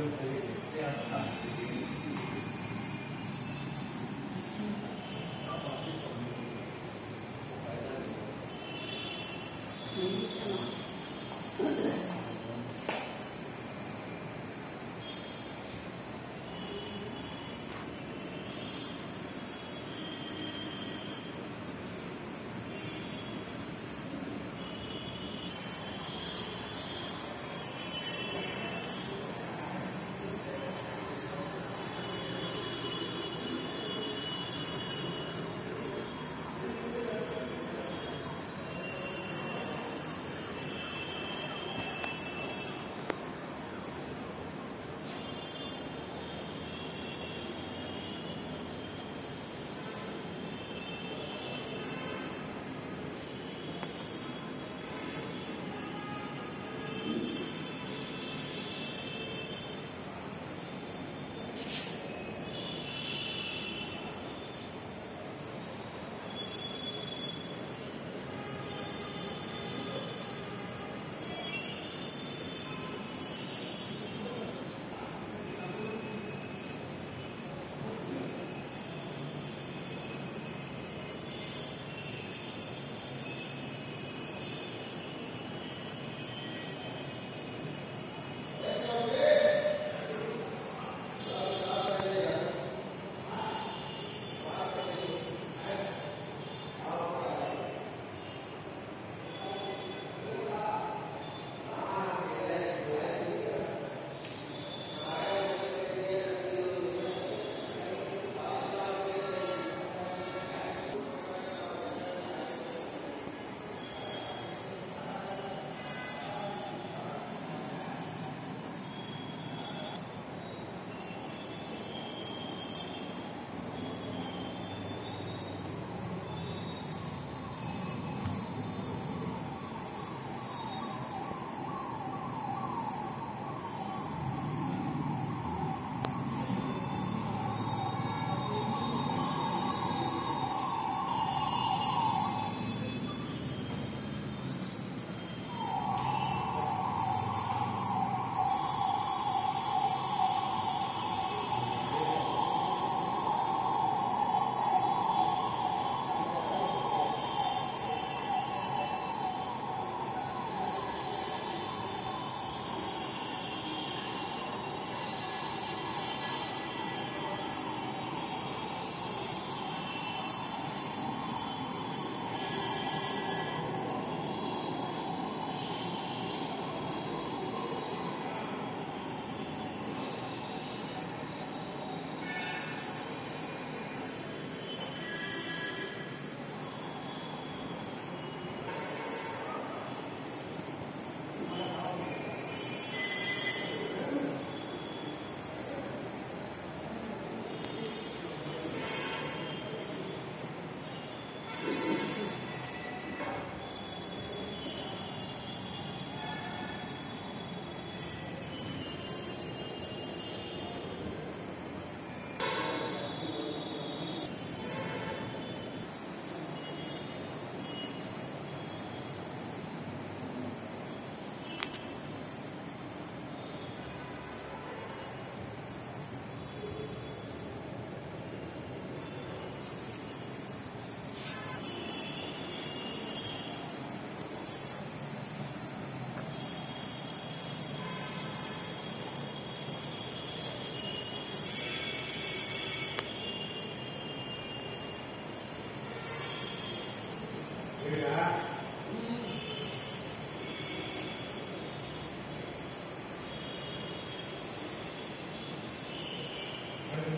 就可以这样子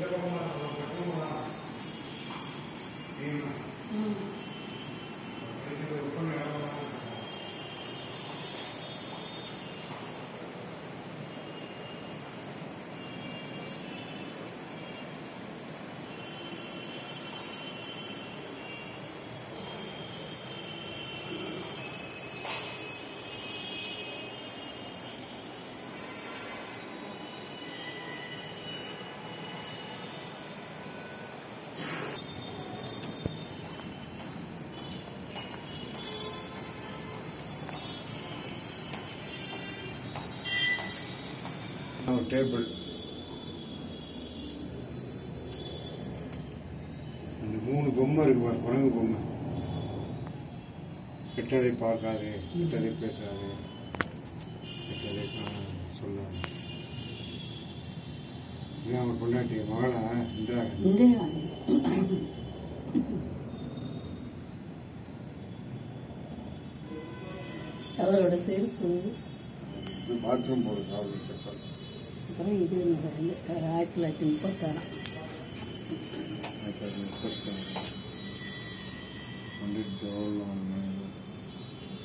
どうもありがとうございました。ஒரு table அந்த மூணு பொம்மை இருக்கு பாரு குரங்கு பொம்மை. கெட்டதை பார்க்காதே கெட்டதை பேசாதே கெட்டதை சொல்லாதே இது அவங்க பொண்டாட்டி மகளா இந்திரா. காந்தி. அவரோட செருப்பு. பாத்ரூம் அவருக்கு செப்பல். அப்புறம் இது வந்து ஆயிரத்தி தொள்ளாயிரத்தி முப்பத்தாறாம் ஆயிரத்தி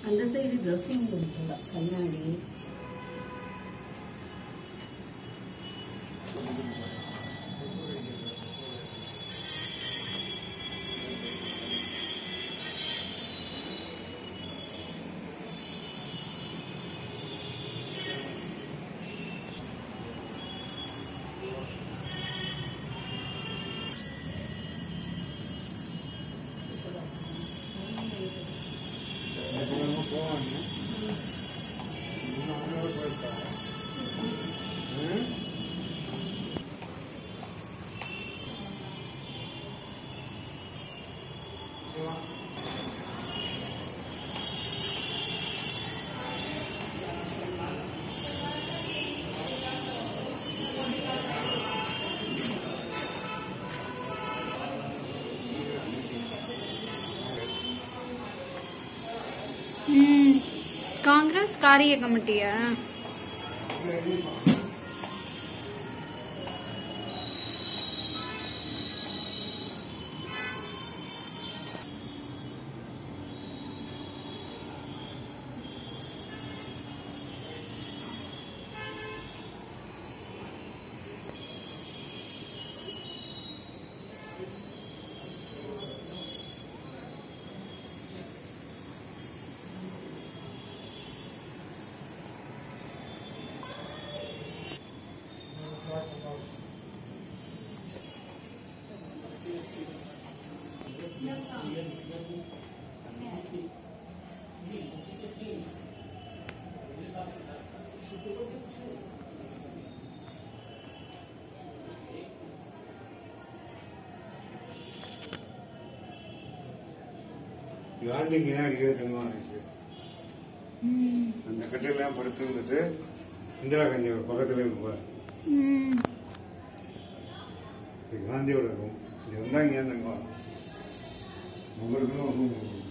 அந்த சைடு ட்ரெஸ்ஸிங் கொடுக்கல கண்ணாடி. ம். காங்கிரஸ் காரிய கமிட்டியா காந்திக்கு ஏன் அடிக்கடி தங்கம் ஆயிடுச்சு அந்த கட்டையெல்லாம் படுத்து இருந்துட்டு இந்திரா காந்தி பக்கத்துல இருப்பார். காந்தியோட ரூம். இது வந்தா இங்க We're going to.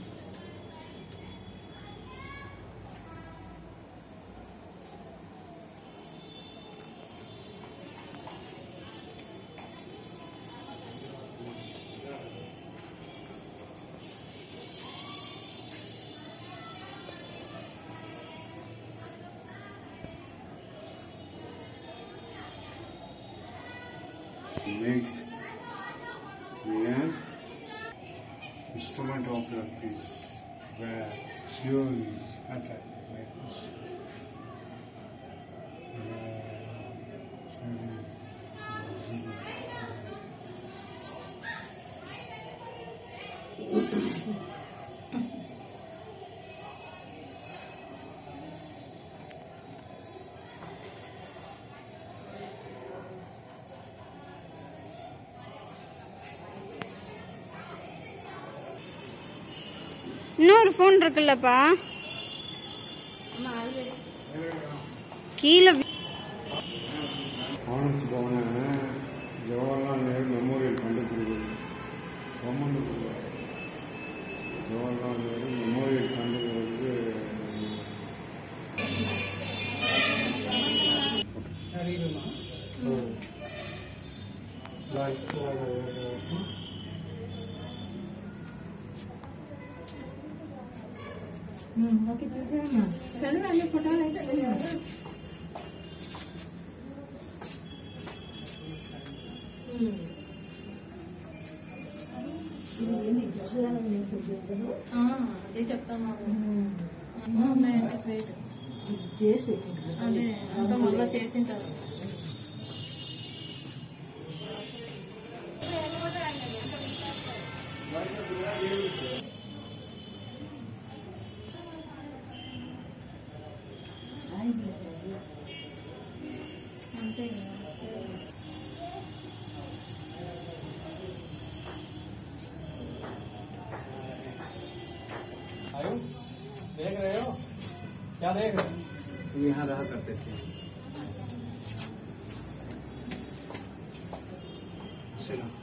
இன்னொரு ஃபோன் இருக்குல்லப்பா. கீழே అదే చెప్తాను ఉన్నాయంటే గ్రేట్ చేసి పెట్టిండ్రు అదే అంతా మళ్ళీ చేసింటారు ছিল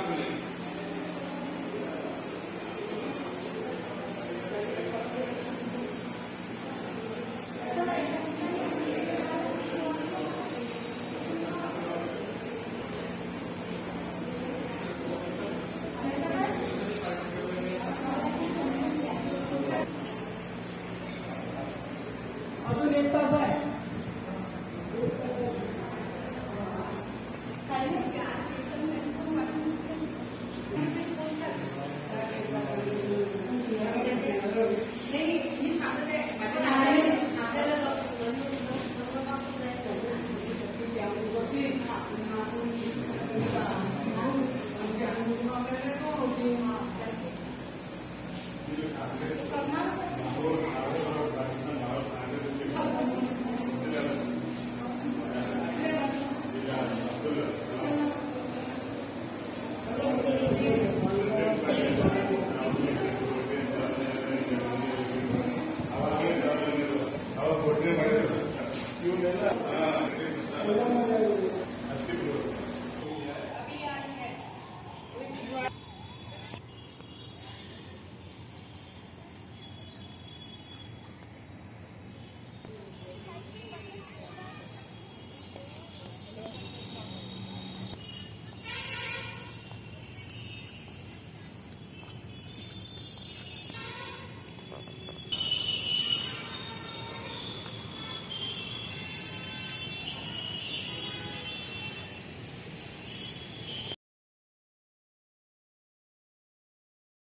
Amen.